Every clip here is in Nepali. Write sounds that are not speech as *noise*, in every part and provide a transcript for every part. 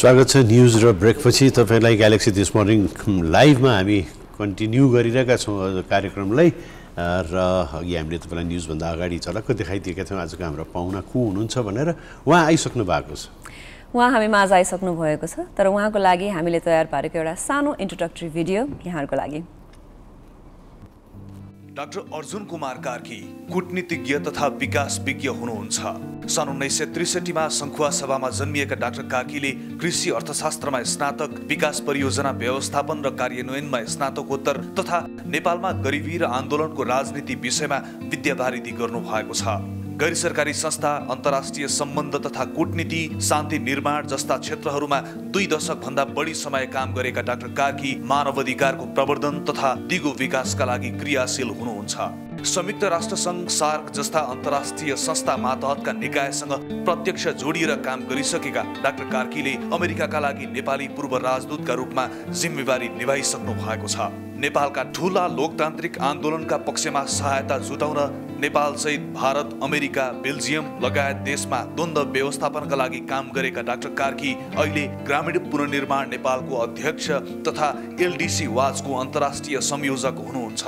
स्वागत छ न्युज र ब्रेकपछि तपाईँलाई ग्यालेक्सी दिस मर्निङ लाइभमा हामी कन्टिन्यू गरिरहेका छौँ कार्यक्रमलाई। र अघि हामीले तपाईँलाई न्युजभन्दा अगाडि झलक्क देखाइदिएका थियौँ। आजको हाम्रो पाहुना को हुनुहुन्छ भनेर उहाँ आइसक्नु भएको छ। उहाँ हामी माझ आइसक्नु भएको छ तर उहाँको लागि हामीले तयार पारेको एउटा सानो इन्ट्रोडक्टरी भिडियो यहाँहरूको लागि। डाक्टर अर्जुन कुमार कार्की कूटनीतिज्ञ तथा विकास विज्ञ हुनुहुन्छ। सन् उन्नाइस सय त्रिसठीमा सङ्खुवा सभामा जन्मिएका डाक्टर कार्कीले कृषि अर्थशास्त्रमा स्नातक विकास परियोजना व्यवस्थापन र कार्यान्वयनमा स्नातकोत्तर तथा नेपालमा गरिबी र आन्दोलनको राजनीति विषयमा विद्यावारिधि गर्नु भएको छ। गैर सरकारी संस्था अन्तर्राष्ट्रिय सम्बन्ध तथा कूटनीति शान्ति निर्माण जस्ता क्षेत्रहरूमा दुई दशकभन्दा बढी समय काम गरेका डाक्टर कार्की मानव अधिकारको प्रवर्धन तथा दिगो विकासका लागि क्रियाशील हुनुहुन्छ। संयुक्त राष्ट्र सङ्घ सार्क जस्ता अन्तर्राष्ट्रिय संस्था मातहतका निकायसँग प्रत्यक्ष जोडिएर काम गरिसकेका डाक्टर कार्कीले अमेरिकाका लागि नेपाली पूर्व राजदूतका रूपमा जिम्मेवारी निभाइसक्नु भएको छ। नेपालका ठुला लोकतान्त्रिक आन्दोलनका पक्षमा सहायता जुटाउन नेपालसहित भारत अमेरिका बेल्जियम लगायत देशमा द्वन्द्व व्यवस्थापनका लागि काम गरेका डाक्टर कार्की अहिले ग्रामीण पुनर्निर्माण नेपालको अध्यक्ष तथा एलडिसी वाचको अन्तर्राष्ट्रिय संयोजक हुनुहुन्छ।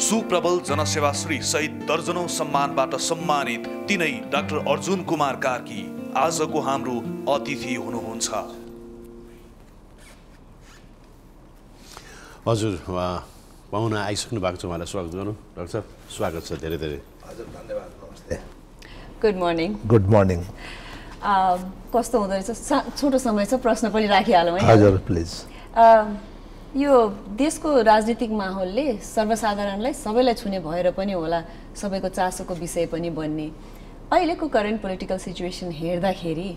सुप्रबल जनसेवाश्री सहित दर्जनौं सम्मानबाट सम्मानित तिनै डाक्टर अर्जुन कुमार कार्की आजको हाम्रो अतिथि हुनुहुन्छ। हजुर पाहुना आइसक्नु भएको छ उहाँलाई स्वागत गर्नु। डाक्टर साहब स्वागत छ धेरै धेरै। हजुर धन्यवाद नमस्ते। गुड मर्निङ गुड मर्निङ कस्तो हुँदो रहेछ? छोटो समय छ प्रश्न पनि राखिहालौँ है। हजुर प्लिज यो देशको राजनीतिक माहौलले सर्वसाधारणलाई सबैलाई छुने भएर पनि होला सबैको चासोको विषय पनि बन्ने। अहिलेको करेन्ट पोलिटिकल सिचुएसन हेर्दाखेरि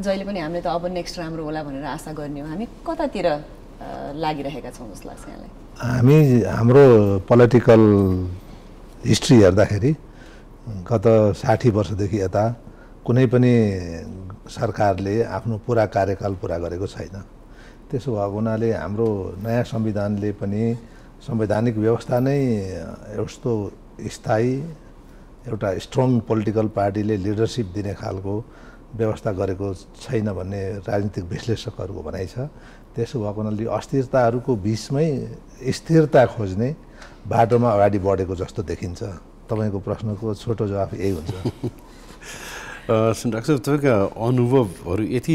जहिले पनि हामीले त अब नेक्स्ट राम्रो होला भनेर आशा गर्ने हो हामी। कतातिर लागिरहेका छौँ जस्तो लाग्छ यहाँलाई। हामी हाम्रो पोलिटिकल हिस्ट्री हेर्दाखेरि गत साठी वर्षदेखि यता कुनै पनि सरकारले आफ्नो पुरा कार्यकाल पुरा गरेको छैन। त्यसो भएको हुनाले हाम्रो नयाँ संविधानले पनि संवैधानिक व्यवस्था नै यस्तो स्थायी एउटा स्ट्रङ पोलिटिकल पार्टीले लिडरसिप दिने खालको व्यवस्था गरेको छैन भन्ने राजनीतिक विश्लेषकहरूको भनाइ छ। त्यसो भएको हुनाले अस्थिरताहरूको बिचमै स्थिरता खोज्ने बाटोमा अगाडि बढेको जस्तो देखिन्छ। तपाईँको प्रश्नको छोटो जवाफ यही हुन्छ। *laughs* डाक्टर तपाईँका अनुभवहरू यति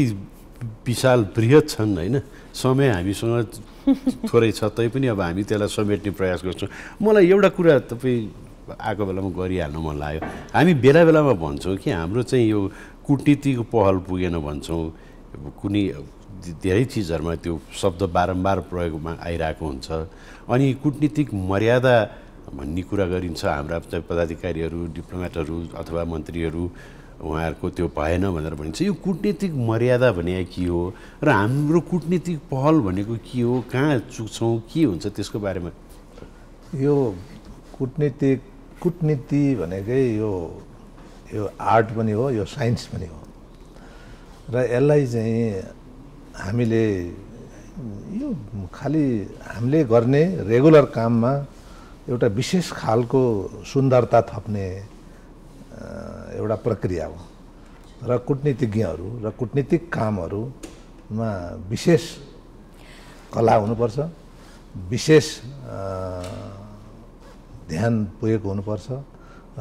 विशाल बृहत छन् होइन? समय हामीसँग थोरै छ तैपनि अब हामी त्यसलाई समेट्ने प्रयास गर्छौँ। मलाई एउटा कुरा तपाईँ आएको बेलामा गरिहाल्नु मन लाग्यो। हामी बेला बेलामा भन्छौँ कि हाम्रो चाहिँ यो कुटनीतिको पहल पुगेन भन्छौँ। कुनै धेरै चिजहरूमा त्यो शब्द बारम्बार प्रयोगमा आइरहेको हुन्छ। अनि कुटनीतिक मर्यादा भन्ने कुरा गरिन्छ हाम्रा पदाधिकारीहरू डिप्लोमेटहरू अथवा मन्त्रीहरू उहाँहरूको त्यो भएन भनेर भनिन्छ। यो कुटनीतिक मर्यादा भने के हो र हाम्रो कुटनीतिक पहल भनेको के हो कहाँ चुक्छौँ के हुन्छ त्यसको बारेमा? यो कुटनीतिक कुटनीति भनेकै यो यो आर्ट पनि हो यो साइन्स पनि हो। र यसलाई चाहिँ हामीले यो खालि हामीले गर्ने रेगुलर काममा एउटा विशेष खालको सुन्दरता थप्ने एउटा प्रक्रिया हो। र कुटनीतिज्ञहरू र कुटनीतिक कामहरूमा विशेष कला हुनुपर्छ विशेष ध्यान पुगेको हुनुपर्छ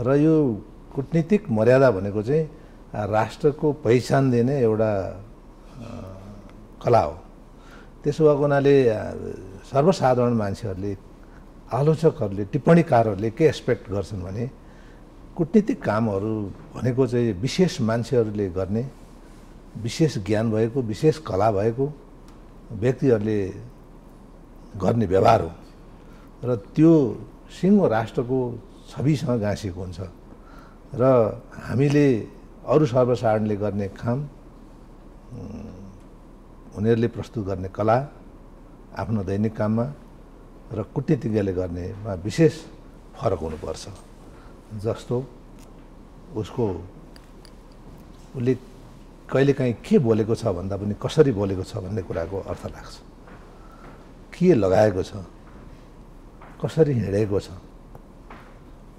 र यो कुटनीतिक मर्यादा भनेको चाहिँ राष्ट्रको पहिचान दिने एउटा कला हो। त्यसो भएको हुनाले सर्वसाधारण मान्छेहरूले आलोचकहरूले टिप्पणीकारहरूले के एक्सपेक्ट गर्छन् भने कुटनीतिक कामहरू भनेको चाहिँ विशेष मान्छेहरूले गर्ने विशेष ज्ञान भएको विशेष कला भएको व्यक्तिहरूले गर्ने व्यवहार हो। र त्यो सिङ्गो राष्ट्रको छविसँग गाँसिएको हुन्छ। र हामीले अरू सर्वसाधारणले गर्ने काम उनीहरूले प्रस्तुत गर्ने कला आफ्नो दैनिक काममा र कुटनीतिज्ञले गर्नेमा विशेष फरक हुनुपर्छ। जस्तो उसको उसले कहिलेकाहीँ के बोलेको छ भन्दा पनि कसरी बोलेको छ भन्ने कुराको अर्थ लाग्छ। के लगाएको छ? कसरी हिँडेको छ?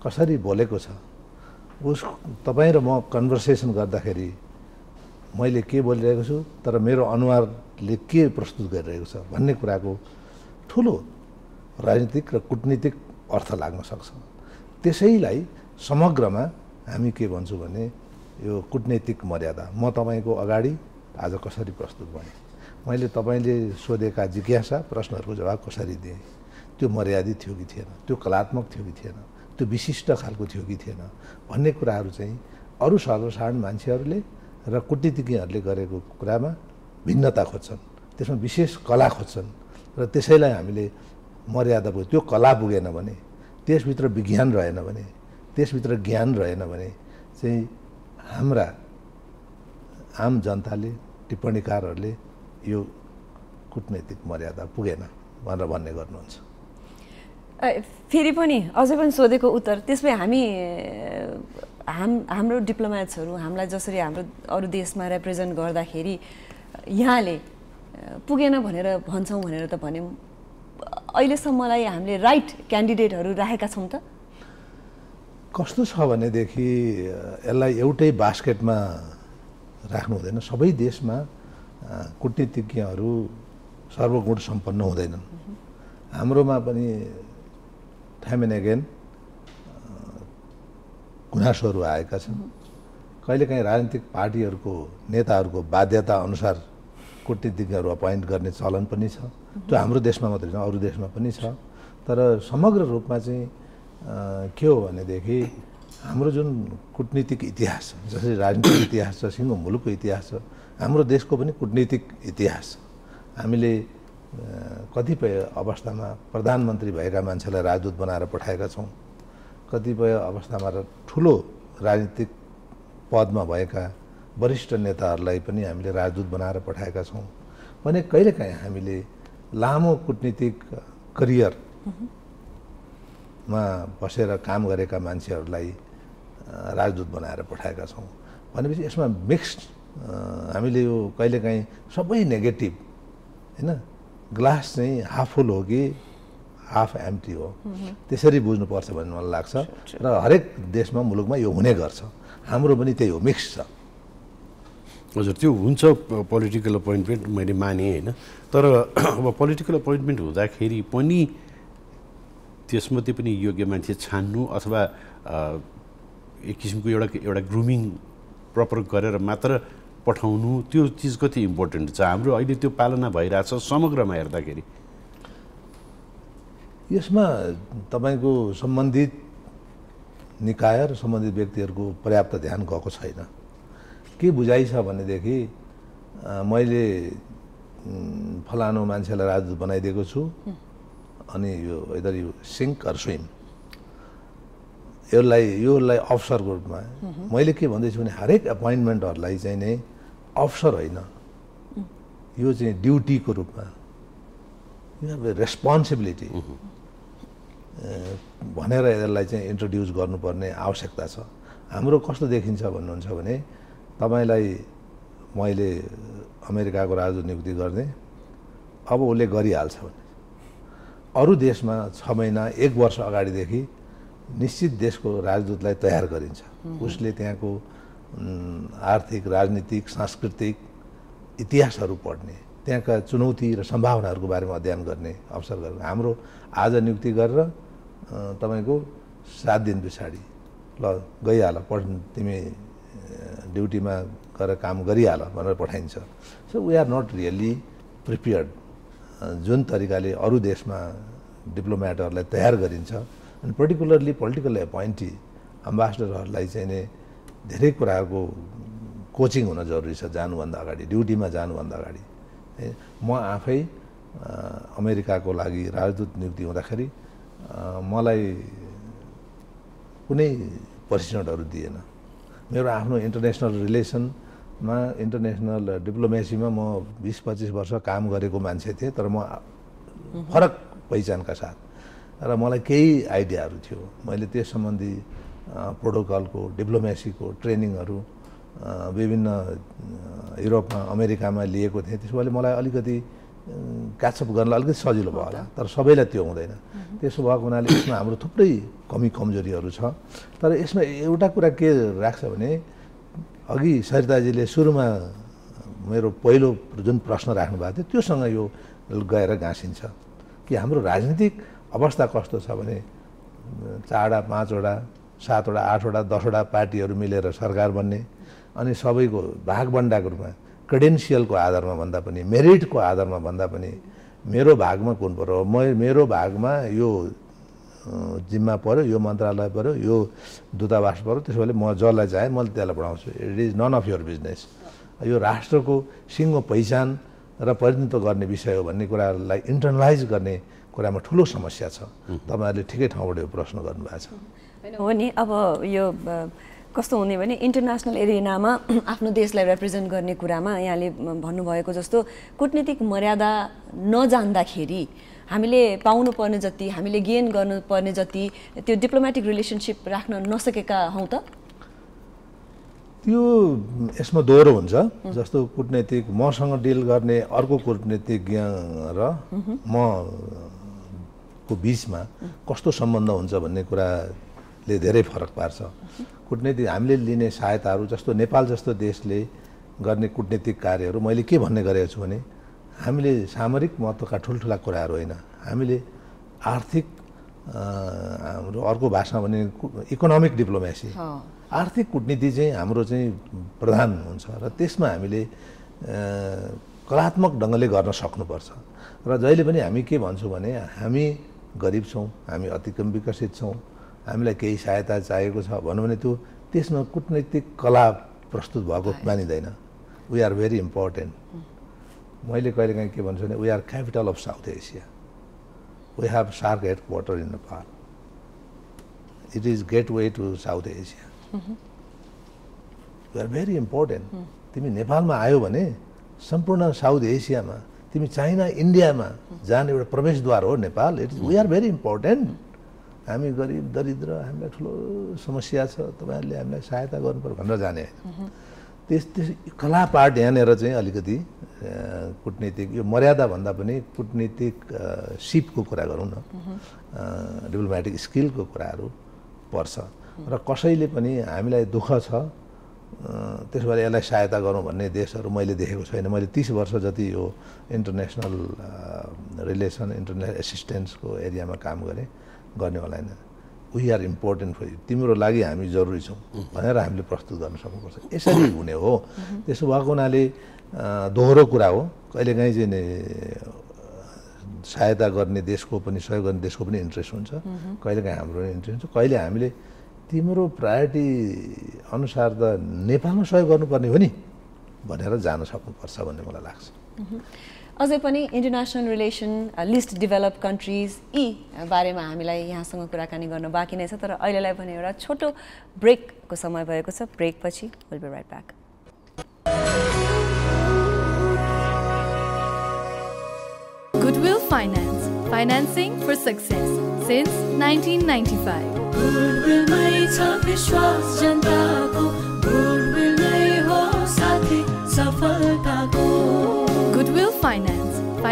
कसरी बोलेको छ? उस तपाईँ र म कन्भर्सेसन गर्दाखेरि मैले के बोलिरहेको छु तर मेरो अनुहारले के प्रस्तुत गरिरहेको छ भन्ने कुराको ठुलो राजनीतिक र कुटनीतिक अर्थ लाग्न सक्छ। त्यसैलाई समग्रमा हामी के भन्छौँ भने यो कुटनैतिक मर्यादा। म तपाईँको अगाडि आज कसरी प्रस्तुत भएँ मैले तपाईँले सोधेका जिज्ञासा प्रश्नहरूको जवाब कसरी दिएँ? त्यो मर्यादित थियो कि थिएन? त्यो कलात्मक थियो कि थिएन? त्यो विशिष्ट खालको थियो कि थिएन? भन्ने कुराहरू चाहिँ अरू सर्वसाधारण मान्छेहरूले र कुटनीतिज्ञहरूले गरेको कुरामा भिन्नता खोज्छन्। त्यसमा विशेष कला खोज्छन्। र त्यसैलाई हामीले मर्यादा पुग्यो त्यो कला पुगेन भने त्यसभित्र विज्ञान रहेन भने त्यसभित्र ज्ञान रहेन भने चाहिँ हाम्रा आम जनताले टिप्पणीकारहरूले यो कुटनैतिक मर्यादा पुगेन भनेर भन्ने गर्नुहुन्छ। फेरि पनि अझै पनि सोधेको उत्तर त्यसमै हामी हाम हाम्रो डिप्लोमेट्सहरू हामीलाई जसरी हाम्रो अरू देशमा रिप्रेजेन्ट गर्दाखेरि यहाँले पुगेन भनेर भन्छौँ भनेर त भन्यौँ। अहिलेसम्मलाई हामीले राइट क्यान्डिडेटहरू राखेका छौँ त? कस्तो छ भनेदेखि यसलाई एउटै बास्केटमा राख्नु हुँदैन। सबै देशमा कुटनीतिज्ञहरू सर्वगुण सम्पन्न हुँदैनन्। हाम्रोमा पनि टाइम एन्ड एगेन गुनासोहरू आएका छन्। कहिलेकाहीँ राजनीतिक पार्टीहरूको नेताहरूको बाध्यता अनुसार कुटनीतिज्ञहरू अपोइन्ट गर्ने चलन पनि छ। त्यो हाम्रो देशमा मात्रै छैन अरू देशमा पनि छ। तर समग्र रूपमा चाहिँ के हो भनेदेखि हाम्रो जुन कुटनीतिक इतिहास छ जसरी राजनीतिक इतिहास छ सिङ्गो मुलुकको इतिहास छ हाम्रो देशको पनि कुटनीतिक इतिहास छ। हामीले कतिपय अवस्थामा प्रधानमन्त्री भएका मान्छेलाई राजदूत बनाएर पठाएका छौँ। कतिपय अवस्थामा र ठुलो राजनीतिक पदमा भएका वरिष्ठ नेताहरूलाई पनि हामीले राजदूत बनाएर पठाएका छौँ। भने कहिलेकाहीँ हामीले लामो कुटनीतिक करियरमा बसेर काम गरेका मान्छेहरूलाई राजदूत बनाएर पठाएका छौँ। भनेपछि यसमा मिक्स्ड हामीले यो कहिलेकाहीँ सबै नेगेटिभ होइन ग्लास चाहिँ हाफ फुल हो कि हाफ एम्टी हो। त्यसरी बुझ्नुपर्छ भन्ने मलाई लाग्छ। र हरेक देशमा मुलुकमा यो हुने गर्छ। हाम्रो पनि त्यही हो मिक्स छ। हजुर त्यो हुन्छ पोलिटिकल अपोइन्टमेन्ट मैले माने होइन। तर *clears throat* अब पोलिटिकल अपोइन्टमेन्ट हुँदाखेरि पनि त्यसमध्ये पनि योग्य मान्छे छान्नु अथवा एक किसिमको एउटा एउटा ग्रुमिङ प्रपर गरेर मात्र पठाउनु त्यो चिज कति इम्पोर्टेन्ट छ? हाम्रो अहिले त्यो पालना भइरहेछ समग्रमा हेर्दाखेरि। यसमा तपाईँको सम्बन्धित निकाय र सम्बन्धित व्यक्तिहरूको पर्याप्त ध्यान गएको छैन। के बुझाइ छ भनेदेखि मैले फलानु मान्छेलाई राजदूत बनाइदिएको छु। अनि यो इदर यो सिङ्क अर स्विम। यसलाई योलाई अफसरको रूपमा। मैले के भन्दैछु भने हरेक एपोइन्टमेन्टहरूलाई चाहिँ नै अफसर होइन। यो चाहिँ ड्युटीको रूपमा। यु ए रेस्पोन्सिबिलिटी भनेर यसलाई चाहिँ इन्ट्रोड्युस गर्नुपर्ने आवश्यकता छ। हाम्रो कस्तो देखिन्छ भन्नुहुन्छ भने तपाईँलाई मैले अमेरिकाको राजदूत नियुक्ति गर्ने अब उसले गरिहाल्छ भने। अरू देशमा छ महिना एक वर्ष अगाडिदेखि निश्चित देशको राजदूतलाई तयार गरिन्छ। उसले त्यहाँको आर्थिक राजनीतिक सांस्कृतिक इतिहासहरू पढ्ने त्यहाँका चुनौती र सम्भावनाहरूको बारेमा अध्ययन गर्ने अवसर गर्ने। हाम्रो आज नियुक्ति गरेर तपाईँको सात दिन पछाडि ल गइहाल पढ तिमी ड्युटीमा गएर काम गरिहाल भनेर पठाइन्छ। So we are not really prepared जुन तरिकाले अरू देशमा डिप्लोमेटहरूलाई तयार गरिन्छ। अनि पर्टिकुलरली पोलिटिकल एपोइन्टी अम्बासडरहरूलाई चाहिँ नै धेरै कुराको कोचिङ हुन जरुरी छ जानुभन्दा अगाडि ड्युटीमा जानुभन्दा अगाडि। म आफै अमेरिकाको लागि राजदूत नियुक्ति हुँदाखेरि मलाई कुनै प्रशिक्षणहरू दिएन। मेरो आफ्नो इन्टरनेसनल रिलेसनमा इन्टरनेसनल डिप्लोमेसीमा म बिस पच्चिस वर्ष काम गरेको मान्छे थिएँ तर म फरक पहिचानका साथ. र मलाई केही आइडियाहरू थियो. मैले त्यस सम्बन्धी प्रोटोकलको डिप्लोमेसीको ट्रेनिङहरू विभिन्न युरोपमा अमेरिकामा लिएको थिएँ। त्यसो भए मलाई अलिकति क्याचअप गर्नलाई अलिकति सजिलो भयो होला। तर सबैलाई त्यो हुँदैन। त्यसो भएको हुनाले यसमा हाम्रो थुप्रै कमी कमजोरीहरू छ। तर यसमा एउटा कुरा के राख्छ भने अघि सरिताजीले सुरुमा मेरो पहिलो जुन प्रश्न राख्नु भएको थियो त्योसँग यो गएर गाँसिन्छ कि हाम्रो राजनीतिक अवस्था कस्तो छ भने चारवटा पाँचवटा सातवटा आठवटा दसवटा पार्टीहरू मिलेर सरकार बन्ने अनि सबैको भागबन्डाको रूपमा क्रेडेन्सियलको आधारमा भन्दा पनि मेरिटको आधारमा भन्दा पनि मेरो भागमा कुन पऱ्यो म मेरो भागमा यो जिम्मा पऱ्यो यो मन्त्रालय पऱ्यो यो दूतावास पऱ्यो त्यसो भए म जसलाई चाहेँ मैले त्यसलाई पढाउँछु it is none of your business यो राष्ट्रको सिङ्गो पहिचान र प्रतिनिधित्व गर्ने विषय हो भन्ने कुरालाई इन्टरनलाइज गर्ने कुरामा ठुलो समस्या छ। तपाईँहरूले ठिकै ठाउँबाट यो प्रश्न गर्नुभएको छ। हो नि अब यो कस्तो हुने भने इन्टरनेसनल एरिनामा *clears throat* आफ्नो देशलाई रिप्रेजेन्ट गर्ने कुरामा यहाँले भन्नुभएको जस्तो कुटनीतिक मर्यादा नजान्दाखेरि हामीले पाउनुपर्ने जति हामीले गेन गर्नुपर्ने जति त्यो डिप्लोमेटिक रिलेसनसिप राख्न नसकेका हौँ त? त्यो यसमा दोहोरो हुन्छ जस्तो कुटनैतिक मसँग डिल गर्ने अर्को कुटनीतिज्ञ र म को बिचमा कस्तो सम्बन्ध हुन्छ भन्ने कुराले धेरै फरक पार्छ। कुटनीतिक हामीले लिने सहायताहरू जस्तो नेपाल जस्तो देशले गर्ने कुटनीतिक कार्यहरू मैले के भन्ने गरेको छु भने हामीले सामरिक महत्त्वका ठुल्ठुला कुराहरू होइन। हामीले आर्थिक हाम्रो अर्को भाषामा भने इकोनोमिक डिप्लोमेसी। आर्थिक कुटनीति चाहिँ हाम्रो चाहिँ प्रधान हुन्छ र त्यसमा हामीले कलात्मक ढङ्गले गर्न सक्नुपर्छ। र जहिले पनि हामी के भन्छौँ भने हामी गरिब छौँ हामी अति कम विकसित छौँ हामीलाई केही सहायता चाहिएको छ भनौँ भने त्यो त्यसमा कुटनैतिक कला प्रस्तुत भएको मानिँदैन। वी आर भेरी इम्पोर्टेन्ट मैले कहिलेकाहीँ के भन्छु भने we are capital of South Asia we have SAARC headquarter in Nepal it is gateway to South Asia we are very important तिमी नेपालमा आयो भने सम्पूर्ण साउथ एसियामा तिमी चाइना इन्डियामा जाने एउटा प्रवेशद्वार हो Nepal. It we are very important हामी गरिब दरिद्र हामीलाई ठुलो समस्या छ तपाईँहरूले हामीलाई सहायता गर्नु पऱ्यो भनेर जाने। त्यस त्यस कला पार्ट यहाँनिर चाहिँ अलिकति कुटनीतिक यो मर्यादा भन्दा पनि कुटनीतिक सिपको कुरा गरौँ न। डिप्लोमेटिक स्किलको कुराहरू पर्छ। र कसैले पनि हामीलाई दुःख छ त्यसो भए यसलाई सहायता गरौँ भन्ने देशहरू मैले देखेको छैन। मैले तिस वर्ष जति यो इन्टरनेसनल रिलेसन इन्टरनेसनल एसिस्टेन्सको एरियामा काम गरेँ। गर्ने होला होइन। We are important for you तिम्रो लागि हामी जरुरी छौँ भनेर हामीले प्रस्तुत गर्न सक्नुपर्छ। यसरी हुने हो। त्यसो भएको हुनाले दोहोरो कुरा हो। कहिलेकाहीँ चाहिँ सहायता गर्ने देशको पनि सहयोग गर्ने देशको पनि इन्ट्रेस्ट हुन्छ। कहिलेकाहीँ हाम्रो इन्ट्रेस्ट हुन्छ। कहिले हामीले तिम्रो प्रायोरिटी अनुसार त नेपालमा सहयोग गर्नुपर्ने हो नि भनेर जान सक्नुपर्छ भन्ने मलाई लाग्छ। अझै पनि international relation least develop countries यी बारेमा हामीलाई यहाँसँग कुराकानी गर्न बाँकी नै छ तर अहिलेलाई भने एउटा छोटो ब्रेकको समय भएको छ। ब्रेकपछि will be right back Goodwill Finance, financing for success since 1995.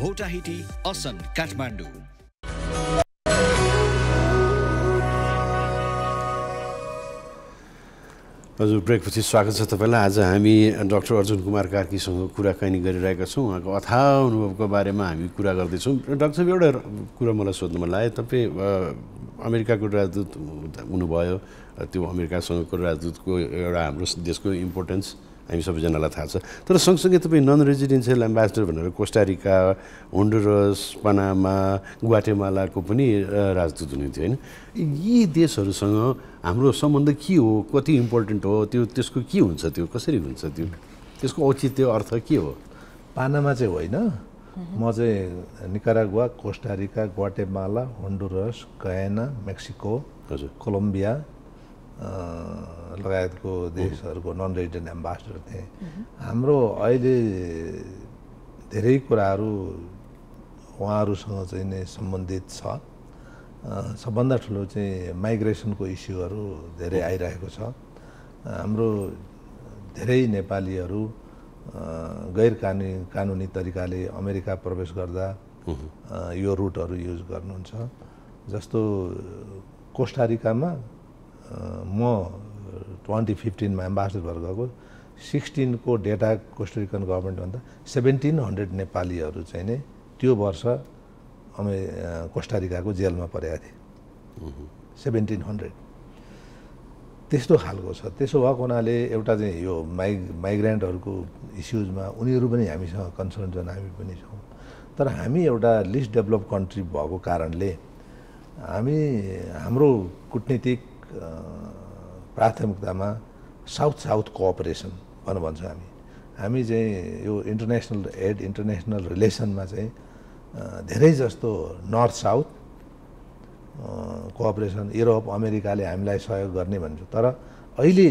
Bhotahiti Asan Kathmandu हजुर ब्रेकपछि स्वागत छ तपाईँलाई। आज हामी डक्टर अर्जुन कुमार कार्कीसँग कुराकानी गरिरहेका छौँ। उहाँको अथाह अनुभवको बारेमा हामी कुरा गर्दैछौँ। डाक्टर एउटा कुरा मलाई सोध्नु मन लाग्यो तपाईँ अमेरिकाको राजदूत हुनुभयो। त्यो अमेरिकासँगको राजदूतको एउटा हाम्रो देशको इम्पोर्टेन्स हामी सबैजनालाई थाहा छ। तर सँगसँगै तपाईँ नन रेजिडेन्सियल एम्बेसडर भनेर कोस्टारिका होन्डुरस पनामा गुवाटेमालाको पनि राजदूत हुनुहुन्थ्यो होइन? यी देशहरूसँग हाम्रो सम्बन्ध के हो? कति इम्पोर्टेन्ट हो? त्यो त्यसको के हुन्छ त्यो? कसरी हुन्छ त्यो? त्यसको औचित्य अर्थ के हो? पानामा चाहिँ होइन। म चाहिँ Nicaragua Costa Rica Guatemala Honduras Guyana Mexico हजुर। कोलम्बिया लगायतको देशहरूको नन रेजिडेन्ट एम्बासडर थिए हाम्रो अहिले धेरै कुराहरू उहाँहरूसँग चाहिँ नै सम्बन्धित छ। सबभन्दा ठुलो चाहिँ माइग्रेसनको इस्युहरू धेरै आइरहेको छ। हाम्रो धेरै नेपालीहरू गैर कानुनी कानुनी तरिकाले अमेरिका प्रवेश गर्दा यो रुटहरू युज गर्नुहुन्छ। जस्तो कोस्टारिकामा म ट्वेन्टी फिफ्टिनमा एम्बासडर भएर गएको सिक्सटिनको डेटा कोस्टारिकन गभर्मेन्टभन्दा सेभेन्टिन हन्ड्रेड नेपालीहरू चाहिँ नै त्यो वर्ष अमे कोस्टारिकाको जेलमा परेका थिए। Seventeen hundred. त्यस्तो खालको छ। त्यसो भएको हुनाले एउटा चाहिँ यो माइ माइग्रेन्टहरूको इस्युजमा उनीहरू पनि हामीसँग कन्सर्न छन् हामी पनि छौँ। तर हामी एउटा लिस्ट डेभलप कन्ट्री भएको कारणले हामी हाम्रो कुटनीतिक प्राथमिकतामा साउथ साउथ कोअपरेसन भनेर भन्छ हामी। हामी चाहिँ यो इन्टरनेसनल एड इन्टरनेसनल रिलेसनमा चाहिँ धेरै जस्तो नर्थ साउथ कोअपरेसन युरोप अमेरिकाले हामीलाई सहयोग गर्ने भन्छ। तर अहिले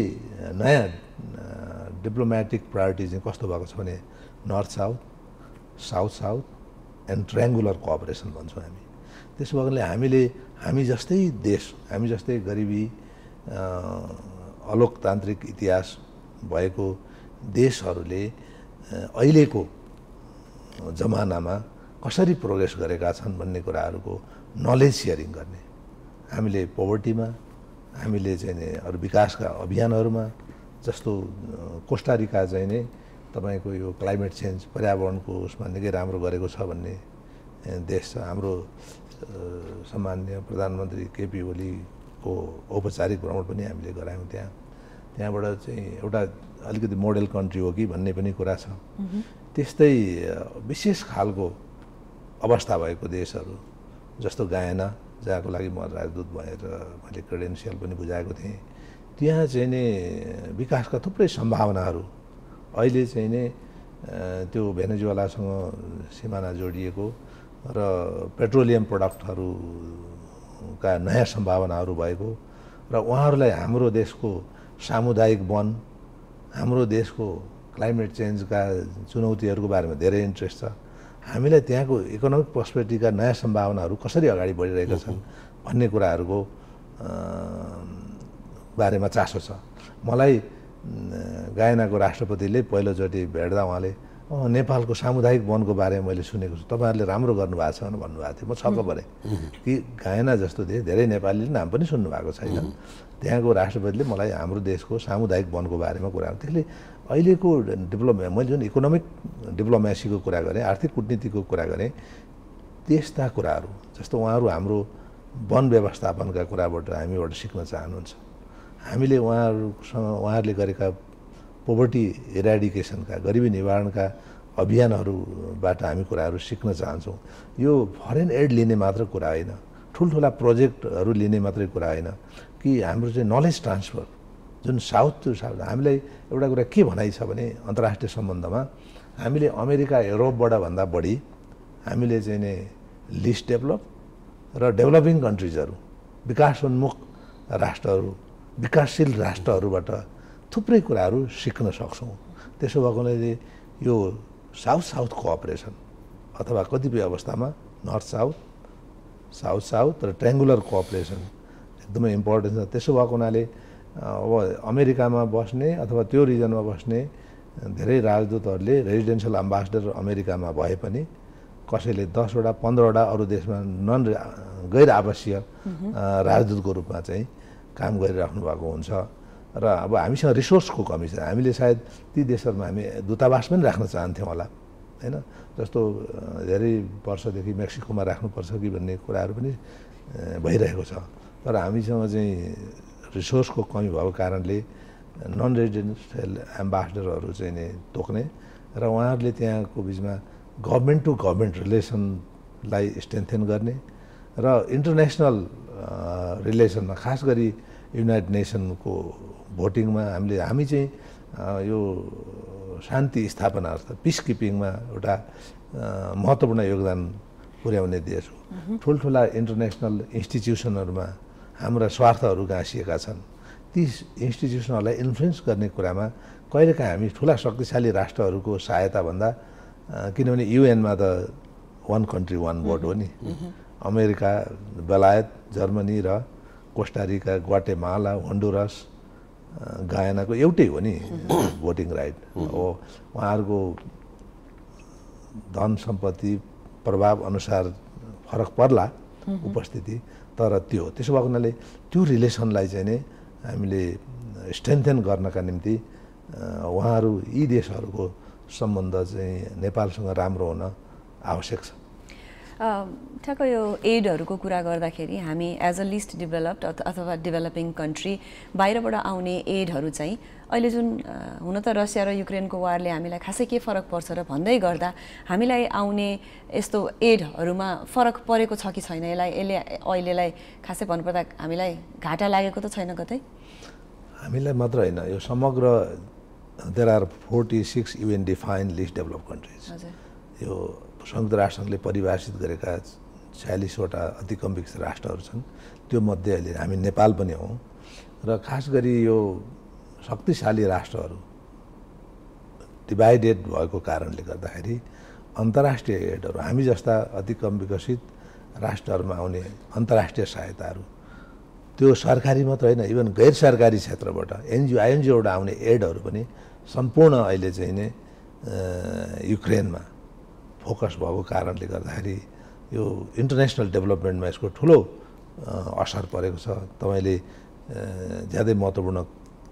नयाँ डिप्लोमेटिक प्रायोरिटी चाहिँ कस्तो भएको छ भने north south south south and triangular cooperation भन्छौँ हामी। त्यसो भएकोले हामीले हामी जस्तै देश हामी जस्तै गरिबी अलोकतान्त्रिक इतिहास भएको देशहरूले अहिलेको जमानामा कसरी प्रोग्रेस गरेका छन् भन्ने कुराहरूको नलेज सेयरिङ गर्ने। हामीले पोभर्टीमा हामीले चाहिँ नि अरू विकासका अभियानहरूमा जस्तो अ, कोस्टारिका चाहिँ नै तपाईँको यो क्लाइमेट चेन्ज पर्यावरणको उसमा निकै राम्रो गरेको छ भन्ने देश छ हाम्रो सामान्य प्रधानमन्त्री केपी ओलीको औपचारिक भ्रमण पनि हामीले गरायौँ त्यहाँ। त्यहाँबाट चाहिँ एउटा अलिकति मोडल कन्ट्री हो कि भन्ने पनि कुरा छ। त्यस्तै विशेष खालको अवस्था भएको देशहरू जस्तो गायना जहाँको लागि म राजदूत भएर मैले क्रेडेन्सियल पनि बुझाएको थिएँ। त्यहाँ चाहिँ नि विकासका थुप्रै सम्भावनाहरू अहिले चाहिँ नि त्यो भेनेजुवालासँग सिमाना जोडिएको। र पेट्रोलियम प्रडक्टहरूका नयाँ सम्भावनाहरू भएको र उहाँहरूलाई हाम्रो देशको सामुदायिक वन हाम्रो देशको क्लाइमेट चेन्जका चुनौतीहरूको बारेमा धेरै इन्ट्रेस्ट छ। हामीलाई त्यहाँको इकोनोमिक पर्सपेक्टिभका नयाँ सम्भावनाहरू कसरी अगाडि बढिरहेका छन् भन्ने कुराहरूको बारेमा चासो छ। मलाई गायनाको राष्ट्रपतिले पहिलोचोटि भेट्दा उहाँले "अँ, नेपालको सामुदायिक वनको बारेमा मैले सुनेको छु। तपाईँहरूले राम्रो गर्नुभएको छ भनेर भन्नुभएको थियो। म छक्क परेँ। कि गायना जस्तो देश धेरै नेपालीले नाम पनि सुन्नुभएको छैन। त्यहाँको राष्ट्रपतिले मलाई हाम्रो देशको सामुदायिक वनको बारेमा कुरा त्यसले अहिलेको डिप्लोमे मैले जुन इकोनोमिक डिप्लोमेसीको कुरा गरेँ आर्थिक कुटनीतिको कुरा गरेँ त्यस्ता कुराहरू जस्तो उहाँहरू हाम्रो वन व्यवस्थापनका कुराबाट हामीबाट सिक्न चाहनुहुन्छ। हामीले उहाँहरूसँग उहाँहरूले गरेका पोभर्टी इराडिकेसनका गरिबी निवारणका अभियानहरूबाट हामी कुराहरू सिक्न चाहन्छौँ। यो फरेन एड लिने मात्र कुरा होइन। ठुल्ठुला प्रोजेक्टहरू लिने मात्रै कुरा होइन कि हाम्रो चाहिँ नलेज ट्रान्सफर जुन साउथ टु साउथ हामीलाई एउटा कुरा के भनाइ छ भने अन्तर्राष्ट्रिय सम्बन्धमा हामीले अमेरिका युरोपबाट भन्दा बढी हामीले चाहिँ नि लिस्ट डेभलप र डेभलपिङ कन्ट्रिजहरू विकासोन्मुख राष्ट्रहरू विकासशील राष्ट्रहरूबाट थुप्रै कुराहरू सिक्न सक्छौँ। त्यसो भएकोले यो साउथ साउथ कोअपरेसन अथवा कतिपय अवस्थामा नर्थ साउथ साउथ साउथ र ट्रायङ्गुलर कोअपरेसन एकदमै इम्पोर्टेन्ट छ। त्यसो भएको हुनाले अब अमेरिकामा बस्ने अथवा त्यो रिजनमा बस्ने धेरै राजदूतहरूले रेजिडेन्सियल अम्बासडर अमेरिकामा भए पनि कसैले दसवटा पन्ध्रवटा अरू देशमा नन गैर आवासीय राजदूतको रूपमा चाहिँ काम गरिराख्नु भएको हुन्छ। र अब हामीसँग रिसोर्सको कमी छ? हामीले सायद ती देशहरूमा हामी दूतावास पनि राख्न चाहन्थ्यौँ होला होइन? जस्तो धेरै वर्षदेखि मेक्सिकोमा राख्नुपर्छ कि भन्ने कुराहरू पनि भइरहेको छ। तर हामीसँग चाहिँ रिसोर्सको कमी भएको कारणले नन रेजिडेन्सियल एम्बासडरहरू चाहिँ नि तोक्ने र उहाँहरूले त्यहाँको बिचमा गभर्मेन्ट टु गभर्मेन्ट रिलेसनलाई स्ट्रेन्थेन गर्ने र इन्टरनेसनल रिलेसनमा खास गरी युनाइटेड नेसनको भोटिङमा हामीले हामी चाहिँ यो शान्ति स्थापनार्थ पिस किपिङमा एउटा महत्त्वपूर्ण योगदान पुर्याउने देश हो। ठुल्ठुला इन्टरनेसनल इन्स्टिट्युसनहरूमा हाम्रा स्वार्थहरू गाँसिएका छन्। ती इन्स्टिट्युसनहरूलाई इन्फ्लुएन्स गर्ने कुरामा कहिलेकाहीँ हामी ठुला शक्तिशाली राष्ट्रहरूको सहायताभन्दा किनभने युएनमा त वान कन्ट्री वान भोट हो नि। अमेरिका बेलायत जर्मनी र कोस्टारिका ग्वाटेमाला होन्डुरस गायनाको एउटै हो नि भोटिङ राइट हो। उहाँहरूको धन सम्पत्ति प्रभाव अनुसार फरक पर्ला उपस्थिति तर त्यो त्यसो भएको हुनाले त्यो रिलेसनलाई चाहिँ नै हामीले स्ट्रेन्थेन गर्नका निम्ति उहाँहरू यी देशहरूको सम्बन्ध चाहिँ नेपालसँग राम्रो हुन आवश्यक छ। ठ्याक्क यो एडहरूको कुरा गर्दाखेरि हामी एज अ लिस्ट डेभलप्ड अथवा डेभलपिङ कन्ट्री बाहिरबाट आउने एडहरू चाहिँ अहिले जुन हुन त रसिया र युक्रेनको वारले हामीलाई खासै के फरक पर्छ र भन्दै गर्दा हामीलाई आउने यस्तो एडहरूमा फरक परेको छ कि छैन? यसलाई यसले अहिलेलाई खासै भन्नुपर्दा हामीलाई घाटा लागेको त छैन कतै? हामीलाई मात्र होइन यो समग्र there are forty six UN define least develop countries यो संयुक्त राष्ट्रसङ्घले परिभाषित गरेका छयालिसवटा विकसित राष्ट्रहरू छन्। त्यो मध्ये अहिले हामी नेपाल पनि हौँ र खास गरी यो शक्तिशाली राष्ट्रहरू डिभाइडेड भएको कारणले गर्दाखेरि अन्तर्राष्ट्रिय एडहरू हामी जस्ता अति कम विकसित राष्ट्रहरूमा आउने अन्तर्राष्ट्रिय सहायताहरू त्यो सरकारी मात्र होइन इभन गैर सरकारी क्षेत्रबाट एनजिओ आइएनजिओबाट आउने एडहरू पनि सम्पूर्ण अहिले चाहिँ नै युक्रेनमा फोकस भएको कारणले गर्दाखेरि यो इन्टरनेसनल डेभलपमेन्टमा यसको ठुलो असर परेको छ। तपाईँले ज्यादै महत्त्वपूर्ण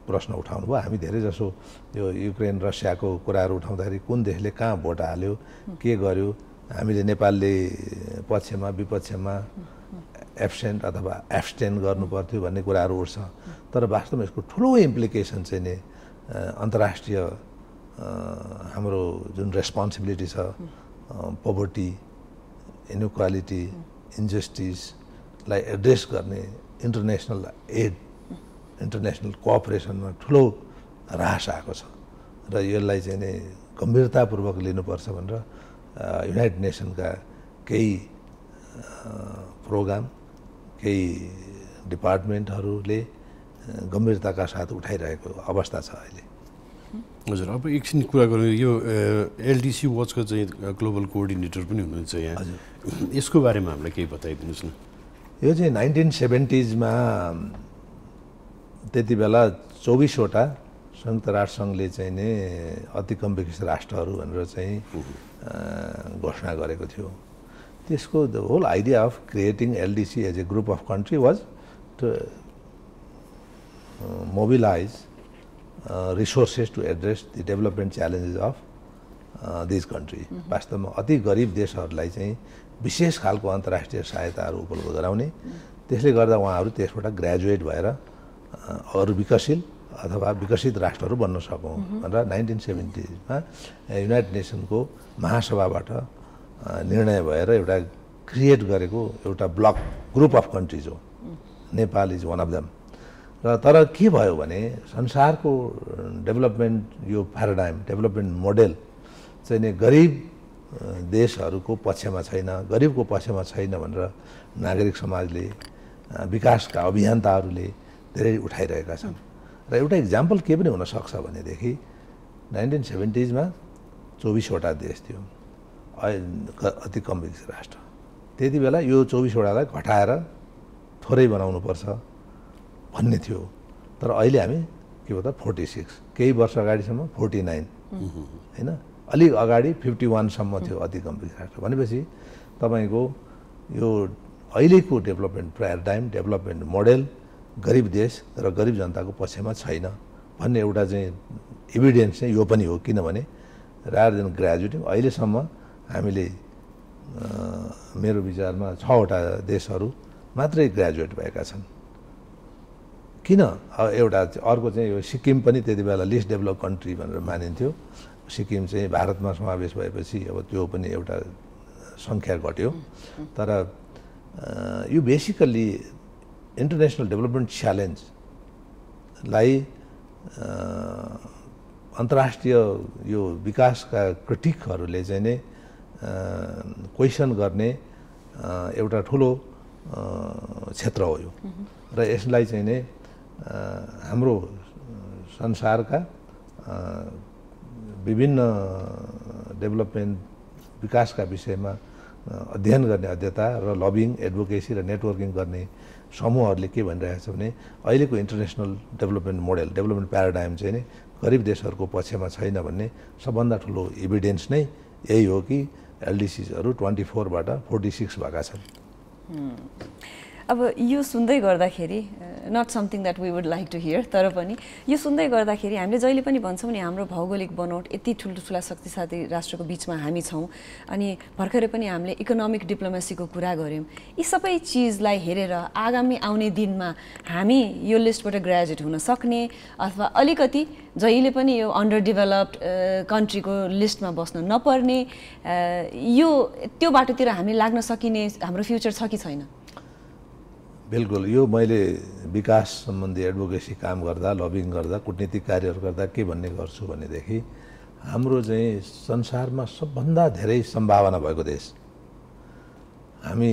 प्रश्न उठाउनु भयो हामी धेरै जसो यो युक्रेन रसियाको कुराहरू उठाउँदाखेरि कुन देशले कहाँ भोट हाल्यो के गर्यो हामीले नेपालले पक्षमा विपक्षमा एब्सेन्ट अथवा एब्सटेन गर्नु पर्थ्यो भन्ने कुराहरू उठ्छ। तर वास्तवमा यसको ठुलो इम्प्लिकेसन चाहिँ नि अन्तर्राष्ट्रिय हाम्रो जुन रेस्पोन्सिबिलिटी छ पोभर्टी इनक्वालिटी इन्जस्टिसलाई एड्रेस गर्ने इन्टरनेसनल एड इन्टरनेसनल कोअपरेसनमा ठुलो ह्रास आएको छ। र यसलाई चाहिँ नि गम्भीरतापूर्वक लिनुपर्छ भनेर युनाइटेड नेसनका केही प्रोग्राम केही डिपार्टमेन्टहरूले गम्भीरताका साथ उठाइरहेको अवस्था छ अहिले। हजुर अब एकछिन कुरा गरौँ यो एलडिसी वाचको चाहिँ ग्लोबल कोअर्डिनेटर पनि हुनुहुन्छ यहाँ। यसको बारेमा हामीलाई केही बताइदिनुहोस् न। यो चाहिँ नाइन्टिन सेभेन्टिजमा त्यति बेला चौबिसवटा संयुक्त राष्ट्रसङ्घले चाहिँ नै अति कम विकसित राष्ट्रहरू भनेर चाहिँ घोषणा गरेको थियो। त्यसको the whole idea of creating LDC as a group of country was to mobilise resources to address the development challenges of these country वास्तवमा अति गरिब देशहरूलाई चाहिँ विशेष खालको अन्तर्राष्ट्रिय सहायताहरू उपलब्ध गराउने। त्यसले गर्दा उहाँहरू त्यसबाट ग्रेजुएट भएर अ, अरू विकसित अथवा विकसित राष्ट्रहरू बन्न सकौँ भनेर नाइन्टिन सेभेन्टिजमा युनाइटेड नेसनको महासभाबाट अ, निर्णय भएर एउटा क्रिएट गरेको एउटा ब्लक ग्रुप अफ कन्ट्रिज हो। Nepal is one of them र तर के भयो भने संसारको डेभलपमेन्ट यो प्याराडाइम डेभलपमेन्ट मोडेल चाहिँ नि गरिब देशहरूको पक्षमा छैन गरिबको पक्षमा छैन भनेर नागरिक समाजले विकासका अभियन्ताहरूले धेरै उठाइरहेका छन्। र एउटा इक्जाम्पल के पनि हुनसक्छ भनेदेखि नाइन्टिन सेभेन्टिजमा चौबिसवटा देश थियो अति कम विकसित राष्ट्र। त्यति बेला यो चौबिसवटालाई घटाएर थोरै बनाउनुपर्छ। भन्ने थियो। तर अहिले हामी के भन्छ फोर्टी सिक्स केही वर्ष अगाडिसम्म फोर्टी नाइन होइन? अलिक अगाडि फिफ्टी वानसम्म थियो अति विकसित राष्ट्र। भनेपछि तपाईँको यो अहिलेको डेभलपमेन्ट प्याराडाइम डेभलपमेन्ट मोडेल गरिब देश र गरिब जनताको पक्षमा छैन भन्ने एउटा चाहिँ इभिडेन्स चाहिँ यो पनि हो। किनभने रायर देन ग्रेजुएटिङ अहिलेसम्म हामीले मेरो विचारमा छवटा देशहरू मात्रै ग्रेजुएट भएका छन्। किन? एउटा अर्को चाहिँ यो सिक्किम पनि त्यति बेला लिस्ट डेभलप कन्ट्री भनेर मानिन्थ्यो। सिक्किम चाहिँ भारतमा समावेश भएपछि अब त्यो पनि एउटा सङ्ख्या घट्यो। तर यो बेसिकल्ली इन्टरनेसनल डेभलपमेन्ट च्यालेन्जलाई अन्तर्राष्ट्रिय यो विकासका क्रिटिकहरूले चाहिँ नै क्वेसन गर्ने एउटा ठुलो क्षेत्र हो यो। र यसलाई चाहिँ नै हाम्रो संसारका विभिन्न डेभलपमेन्ट विकासका विषयमा अध्ययन गर्ने अध्ययता र लबिङ एडभोकेसी र नेटवर्किङ गर्ने समूहहरूले के भनिरहेको छ भने अहिलेको international development model development paradigm चाहिँ नि गरिब देशहरूको पक्षमा छैन भन्ने सबभन्दा ठुलो इभिडेन्स नै यही हो कि एलडिसिजहरू ट्वेन्टी फोरबाट फोर्टी सिक्स भएका छन्। अब यो सुन्दै गर्दाखेरि not something that we would like to hear तर पनि यो सुन्दै गर्दाखेरि हामीले जहिले पनि भन्छौँ नि हाम्रो भौगोलिक बनोट यति ठुल्ठुला शक्तिशाली राष्ट्रको बिचमा हामी छौँ अनि भर्खरै पनि हामीले इकोनोमिक डिप्लोमेसीको कुरा गऱ्यौँ। यी सबै चिजलाई हेरेर आगामी आउने दिनमा हामी यो लिस्टबाट ग्रेजुएट हुन सक्ने अथवा अलिकति जहिले पनि यो अन्डर डेभलप्ड कन्ट्रीको लिस्टमा बस्न नपर्ने यो त्यो बाटोतिर हामी लाग्न सकिने हाम्रो फ्युचर छ कि छैन? बिल्कुल यो मैले विकास सम्बन्धी एडभोकेसी काम गर्दा लबिङ गर्दा कुटनीतिक कार्यहरू गर्दा के भन्ने गर्छु भनेदेखि हाम्रो चाहिँ संसारमा सबभन्दा धेरै सम्भावना भएको देश। हामी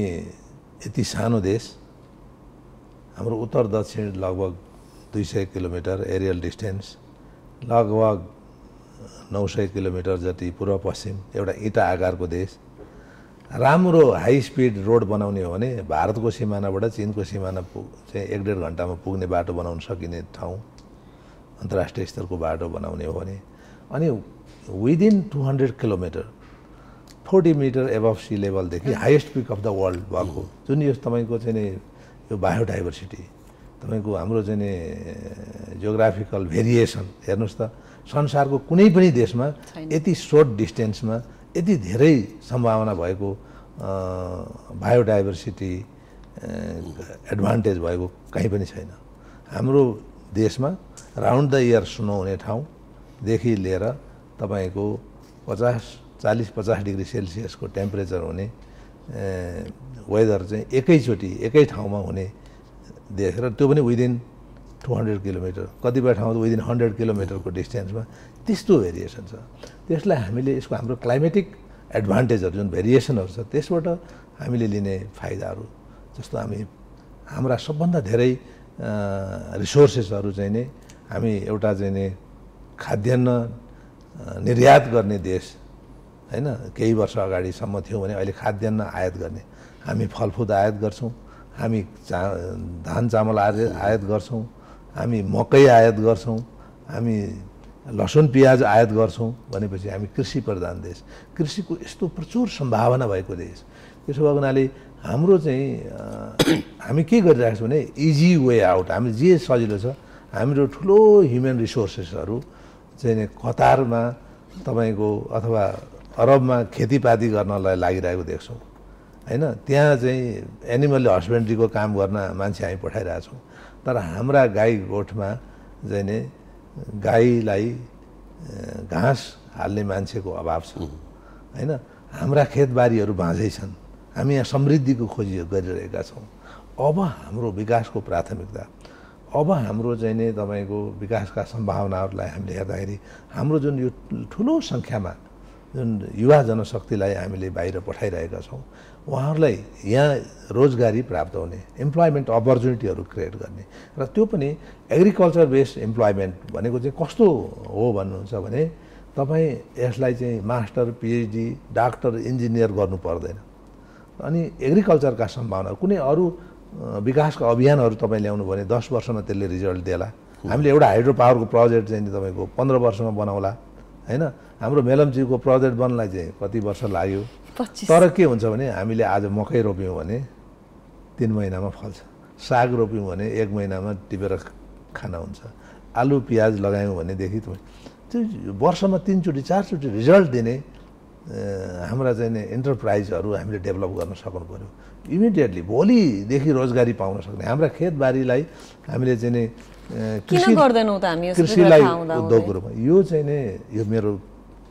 यति सानो देश हाम्रो उत्तर दक्षिण लगभग दुई सय किलोमिटर एरियल डिस्टेन्स लगभग नौ सय किलोमिटर जति पूर्व पश्चिम एउटा इँटा आकारको देश। राम्रो हाई स्पिड रोड बनाउने हो भने भारतको सिमानाबाट चिनको सिमाना पुग चाहिँ एक डेढ घन्टामा पुग्ने बाटो बनाउन सकिने ठाउँ अन्तर्राष्ट्रिय स्तरको बाटो बनाउने हो भने अनि within two hundred kilometre forty metre above sea लेभलदेखि highest peak of the world भएको जुन यो तपाईँको चाहिँ नि यो बायोडाइभर्सिटी तपाईँको हाम्रो चाहिँ नि जियोग्राफिकल भेरिएसन हेर्नुहोस् त संसारको कुनै पनि देशमा। यति सर्ट डिस्टेन्समा यति धेरै सम्भावना भएको बायोडाइभर्सिटी एडभान्टेज भएको कहीँ पनि छैन। हाम्रो देशमा राउन्ड द इयर स्नो हुने ठाउँदेखि लिएर तपाईँको पचास चालिस पचास डिग्री सेल्सियसको टेम्परेचर हुने वेदर चाहिँ एकैचोटि एकै ठाउँमा हुने देश र त्यो पनि विदिन टु हन्ड्रेड किलोमिटर कतिपय ठाउँमा त विदिन हन्ड्रेड किलोमिटरको डिस्टेन्समा त्यस्तो भेरिएसन छ। त्यसलाई हामीले यसको हाम्रो क्लाइमेटिक एडभान्टेजहरू जुन भेरिएसनहरू छ त्यसबाट हामीले लिने फाइदाहरू जस्तो हामी हाम्रा सबभन्दा धेरै रिसोर्सेसहरू चाहिँ नि हामी एउटा चाहिँ नि खाद्यान्न निर्यात गर्ने देश होइन? केही वर्ष अगाडिसम्म थियौँ भने अहिले खाद्यान्न आयात गर्ने। हामी फलफुल आयात गर्छौँ हामी चा धान चामल आयात आयात गर्छौँ हामी मकै आयात गर्छौँ हामी लसुन प्याज आयात गर्छौँ भनेपछि हामी कृषि प्रधान देश। कृषिको यस्तो प्रचुर सम्भावना भएको देश। त्यसो भएको हुनाले हाम्रो चाहिँ हामी के गरिरहेको छौँ भने इजी वे आउट हामी जे सजिलो छ हाम्रो ठुलो ह्युमन रिसोर्सेसहरू चाहिँ कतारमा तपाईँको अथवा अरबमा खेतीपाती गर्नलाई लागिरहेको देख्छौँ। होइन? त्यहाँ चाहिँ एनिमल हस्बेन्ड्रीको काम गर्न मान्छे हामी पठाइरहेछौँ। तर हाम्रा गाई गोठमा चाहिँ गाईलाई घाँस हाल्ने मान्छेको अभाव छ। होइन? हाम्रा खेतबारीहरू बाँझै छन्। हामी यहाँ समृद्धिको खोजी गरिरहेका छौँ। अब हाम्रो विकासको प्राथमिकता अब हाम्रो चाहिँ नि तपाईँको विकासका सम्भावनाहरूलाई हामीले हेर्दाखेरि हाम्रो जुन यो ठुलो सङ्ख्यामा जुन युवा जनशक्तिलाई हामीले बाहिर पठाइरहेका छौँ उहाँहरूलाई यहाँ रोजगारी प्राप्त हुने इम्प्लोइमेन्ट अपर्च्युनिटीहरू क्रिएट गर्ने र त्यो पनि एग्रिकल्चर बेस्ड इम्प्लोइमेन्ट भनेको चाहिँ कस्तो हो भन्नुहुन्छ भने तपाईँ यसलाई चाहिँ मास्टर पिएचडी डाक्टर इन्जिनियर गर्नु पर्दैन। अनि एग्रिकल्चरका सम्भावना कुनै अरू विकासका अभियानहरू तपाईँ ल्याउनु भने दस वर्षमा त्यसले रिजल्ट देला। हामीले एउटा हाइड्रो पावरको प्रोजेक्ट चाहिँ तपाईँको पन्ध्र वर्षमा बनाउला होइन? हाम्रो मेलम्चीको प्रोजेक्ट बन्नलाई चाहिँ कति वर्ष लाग्यो? तर के हुन्छ भने हामीले आज मकै रोप्यौँ भने तिन महिनामा फल्छ। साग रोप्यौँ भने एक महिनामा टिपेर खाना हुन्छ। आलु प्याज लगायौँ भनेदेखि त्यो वर्षमा तिनचोटि चारचोटि रिजल्ट दिने हाम्रा चाहिँ नि इन्टरप्राइजहरू हामीले डेभलप गर्न सक्नु पऱ्यो इमिडिएटली भोलिदेखि रोजगारी पाउन सक्ने। हाम्रा खेतबारीलाई हामीले चाहिँ नि कृषि- गर्दैनौँ कृषिलाई उद्योगको? रूपमा यो चाहिँ नि यो मेरो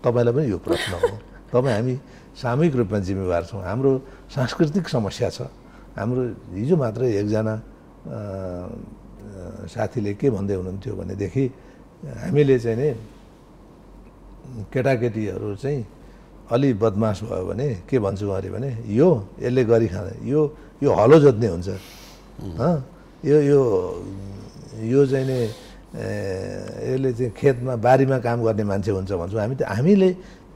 तपाईँलाई पनि यो प्रश्न हो। तपाईँ हामी सामूहिक रूपमा जिम्मेवार छौँ। हाम्रो सांस्कृतिक समस्या छ। हाम्रो हिजो मात्रै एकजना साथीले के भन्दै हुनुहुन्थ्यो भनेदेखि हामीले चाहिँ नि केटाकेटीहरू चाहिँ अलि बदमास भयो भने के भन्छु अरे भने यो यसले गरी खाँदा यो यो हलो जोत्ने हुन्छ। हँ? यो यो यो चाहिँ नि यसले चाहिँ खेतमा बारीमा काम गर्ने मान्छे हुन्छ भन्छौँ हामी हामीले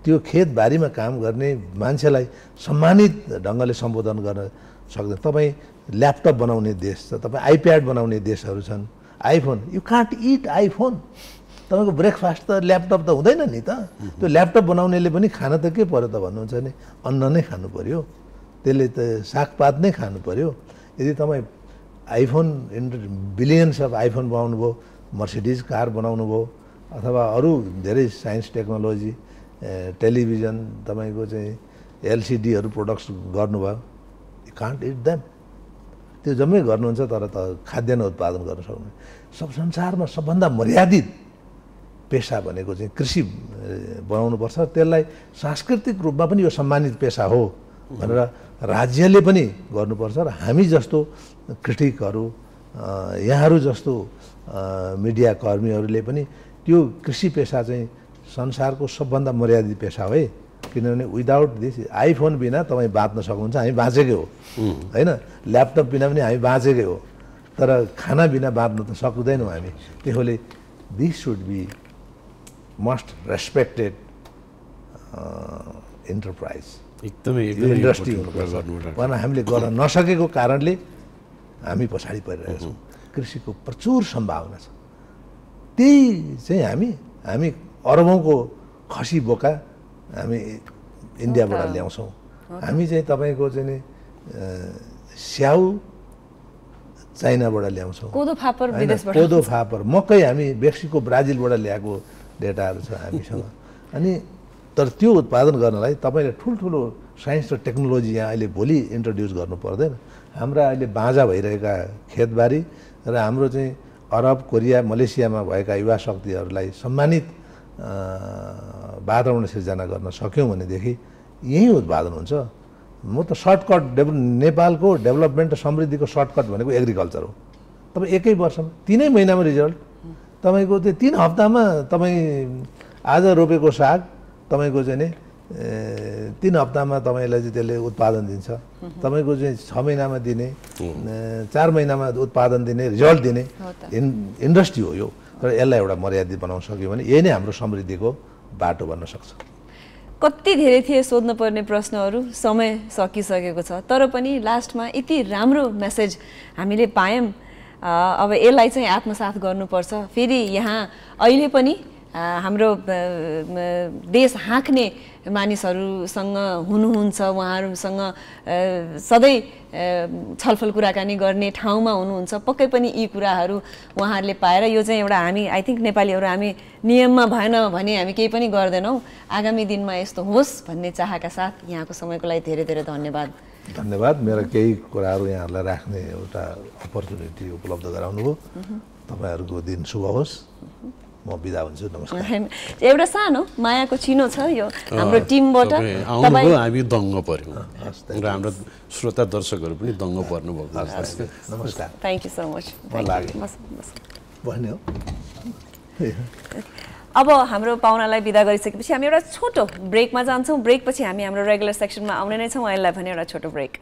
त्यो खेत बारीमा काम गर्ने मान्छेलाई सम्मानित ढङ्गले सम्बोधन गर्न सक्दैन। तपाईँ ल्यापटप बनाउने देश छ तपाईँ आइप्याड बनाउने देशहरू छन् iPhone you can't eat iPhone. तपाईँको ब्रेकफास्ट त ल्यापटप त हुँदैन नि त। त्यो ल्यापटप बनाउनेले पनि खान त के पर्यो त भन्नुहुन्छ भने अन्न नै खानु पर्यो त्यसले त सागपात नै खानु पर्यो यदि तपाईँ आइफोन बिलियन्स अफ आइफोन बनाउनु भयो मर्सिडिज कार बनाउनु भयो अथवा अरू धेरै साइन्स टेक्नोलोजी टेलिभिजन तपाईँको चाहिँ एलसिडीहरू प्रडक्ट्स गर्नुभयो. यु कान्ट इट देम त्यो जम्मै गर्नुहुन्छ तर त खाद्यान्न उत्पादन गर्न सक्नु सब संसारमा सबभन्दा मर्यादित पेसा भनेको चाहिँ कृषि बनाउनुपर्छ। त्यसलाई सांस्कृतिक रूपमा पनि यो सम्मानित पेसा हो भनेर राज्यले पनि गर्नुपर्छ। र हामी जस्तो क्रिटिकहरू यहाँहरू जस्तो मिडिया कर्मीहरूले पनि त्यो कृषि पेसा चाहिँ संसारको सबभन्दा मर्यादित पेसा हो है। किनभने विदाउट दिस आइफोन बिना तपाईँ बाँच्न सक्नुहुन्छ हामी बाँचेकै हो। होइन? ल्यापटप बिना पनि हामी बाँचेकै हो। तर खाना बिना बाँच्न त सक्दैनौँ हामी। त्यसोले this should be must respected enterprise एकदमै इन्डस्ट्री हुनुपर्छ हामीले गर्न नसकेको कारणले हामी पछाडि परिरहेका छौँ कृषिको प्रचुर सम्भावना छ। त्यही चाहिँ हामी हामी अरबौँको खसी बोका हामी इन्डियाबाट ल्याउँछौँ। हामी चाहिँ तपाईँको चाहिँ नि स्याउ चाइनाबाट ल्याउँछौँ। कोदो फापर मकै हामी मेक्सिको ब्राजिलबाट ल्याएको डेटाहरू छ हामीसँग। *laughs* अनि तर त्यो उत्पादन गर्नलाई तपाईँले ठुल्ठुलो साइन्स र टेक्नोलोजी यहाँ अहिले भोलि इन्ट्रोड्युस गर्नु पर्दैन। हाम्रा अहिले बाँझा भइरहेका खेतबारी र हाम्रो चाहिँ अरब कोरिया मलेसियामा भएका युवा शक्तिहरूलाई सम्मानित वातावरण सिर्जना गर्न सक्यौँ भनेदेखि यहीँ उत्पादन हुन्छ। म त सर्टकट डेभल नेपालको डेभलपमेन्ट र समृद्धिको सर्टकट भनेको एग्रिकल्चर हो। तपाईँ एकै वर्षमा तिनै महिनामा रिजल्ट। तपाईँको त्यो तिन हप्तामा तपाईँ आज रोपेको साग तपाईँको चाहिँ नि तिन हप्तामा तपाईँलाई चाहिँ त्यसले उत्पादन दिन्छ। तपाईँको चाहिँ छ महिनामा दिने चार महिनामा उत्पादन दिने रिजल्ट दिने इन इन्डस्ट्री हो यो। तर यसलाई एउटा मर्यादित बनाउन सक्यो भने यही नै हाम्रो समृद्धिको बाटो बन्न सक्छ। कति धेरै थिए सोध्नुपर्ने प्रश्नहरू समय सकिसकेको छ। तर पनि लास्टमा यति राम्रो मेसेज हामीले पायौँ। अब यसलाई चाहिँ आत्मसात गर्नुपर्छ। फेरि यहाँ अहिले पनि हाम्रो देश हाँक्ने मानिसहरूसँग हुनुहुन्छ उहाँहरूसँग सधैँ छलफल कुराकानी गर्ने ठाउँमा हुनुहुन्छ पक्कै पनि यी कुराहरू उहाँहरूले पाएर यो चाहिँ एउटा हामी आई थिङ्क नेपालीहरू हामी नियममा भएन भने हामी केही पनि गर्दैनौँ। आगामी दिनमा यस्तो होस् भन्ने चाहका साथ यहाँको समयको लागि धेरै धेरै धन्यवाद। धन्यवाद। मेरो केही कुराहरू यहाँहरूलाई राख्ने एउटा अपर्च्युनिटी उपलब्ध गराउनु हो तपाईँहरूको दिन शुभ होस्। म बिदा हुन्छु नमस्कार। एउटा सानो मायाको चिनो छ यो हाम्रो टिमबाट आउनुभयो हामी दङ्ग पऱ्यौँ। र हाम्रो श्रोता दर्शकहरू पनि दङ्ग पर्नुभएको जस्तो लाग्छ। नमस्कार। थ्याङ्क यू सो मच हो। अब हाम्रो पाहुनालाई बिदा गरिसकेपछि हामी एउटा छोटो ब्रेकमा जान्छौँ। ब्रेकपछि हामी हाम्रो रेगुलर सेक्सनमा आउने नै छौँ। अहिले भने एउटा छोटो ब्रेक।